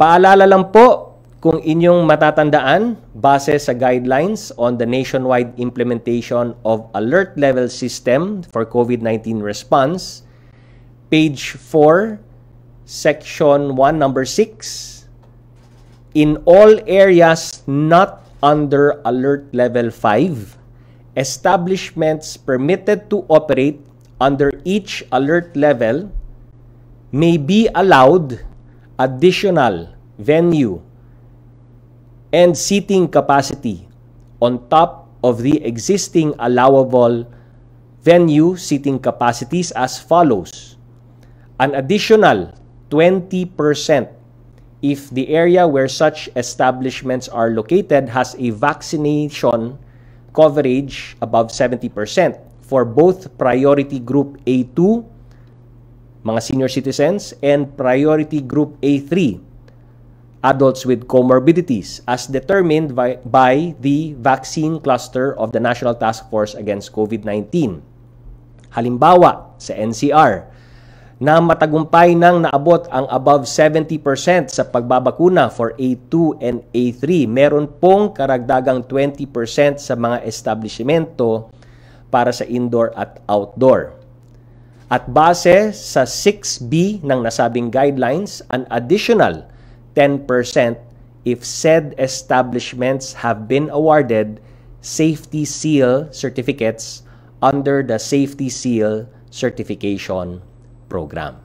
Paalala lang po, kung inyong matatandaan, base sa guidelines on the nationwide implementation of alert level system for COVID-19 response, page 4, section 1, number 6, in all areas not under alert level 5, establishments permitted to operate under each alert level may be allowed additional venue and seating capacity on top of the existing allowable venue seating capacities as follows. An additional 20% if the area where such establishments are located has a vaccination coverage above 70% for both priority group A2, mga senior citizens, and priority group A3, adults with comorbidities, as determined by, by the vaccine cluster of the National Task Force Against COVID-19. Halimbawa, sa NCR, na matagumpay nang naabot ang above 70% sa pagbabakuna for A2 and A3, meron pong karagdagang 20% sa mga establishmento para sa indoor at outdoor. At base sa 6B ng nasabing guidelines, an additional 10% if said establishments have been awarded safety seal certificates under the Safety Seal Certification Program.